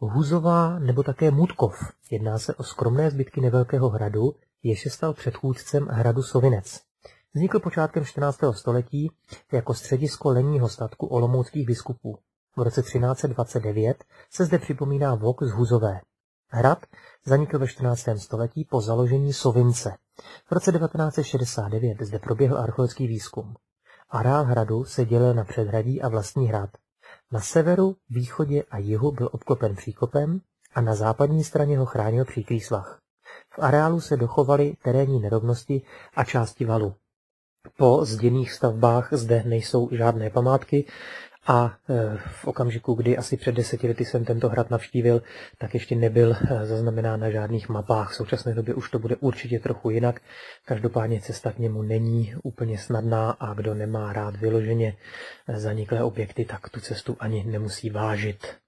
Huzová nebo také Mutkov. Jedná se o skromné zbytky nevelkého hradu, jež se stal předchůdcem hradu Sovinec. Vznikl počátkem 14. století jako středisko lenního statku olomouckých biskupů. V roce 1329 se zde připomíná vok z Huzové. Hrad zanikl ve 14. století po založení Sovince. V roce 1969 zde proběhl archeologický výzkum. Areál hradu se dělil na předhradí a vlastní hrad. Na severu, východě a jihu byl obklopen příkopem a na západní straně ho chránil příkrý svah. V areálu se dochovaly terénní nerovnosti a části valu. Po zděných stavbách zde nejsou žádné památky a e, v okamžiku, kdy asi před deseti lety jsem tento hrad navštívil, tak ještě nebyl e, zaznamenán na žádných mapách. V současné době už to bude určitě trochu jinak. Každopádně cesta k němu není úplně snadná a kdo nemá rád vyloženě e, zaniklé objekty, tak tu cestu ani nemusí vážit.